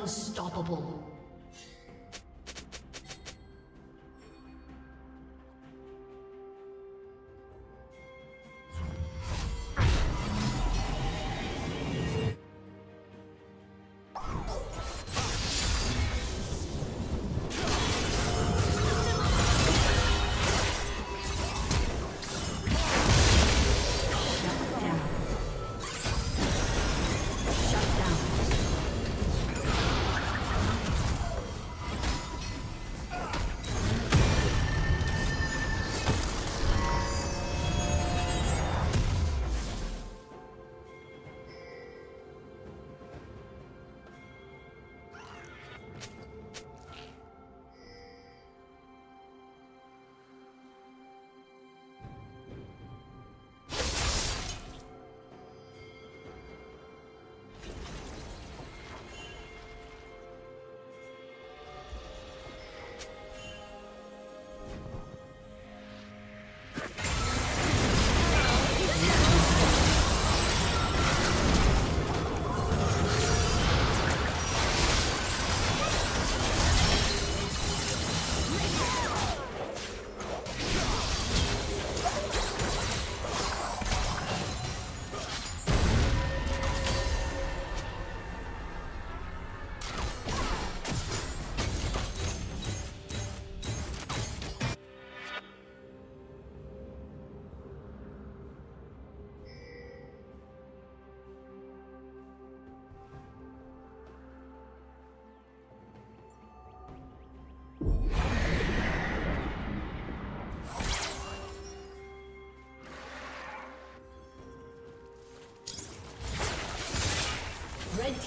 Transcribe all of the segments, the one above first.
Unstoppable.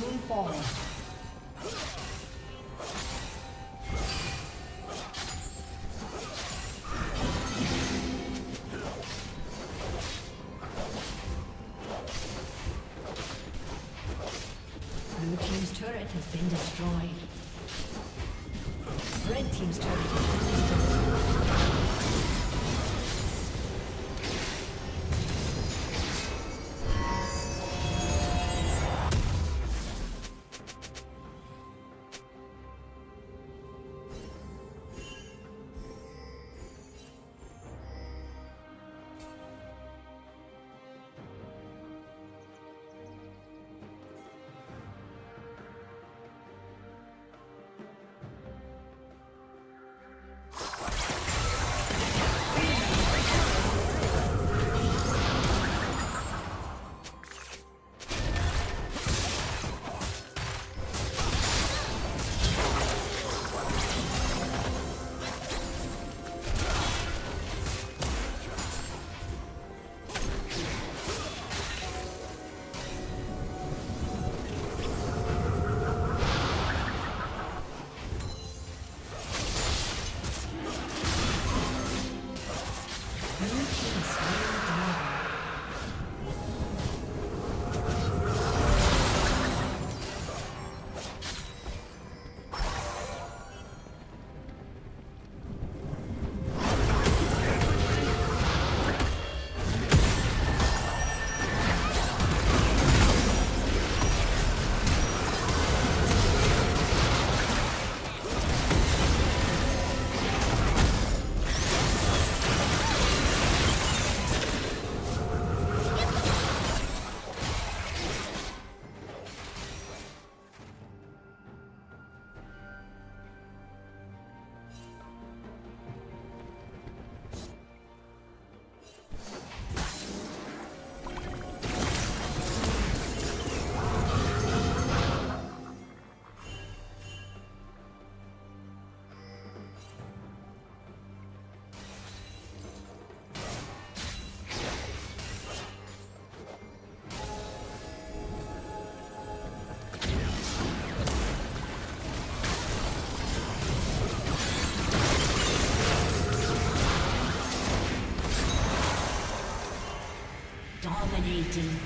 Soon fall. Blue Team's turret has been destroyed. Red Team's turret Dominating.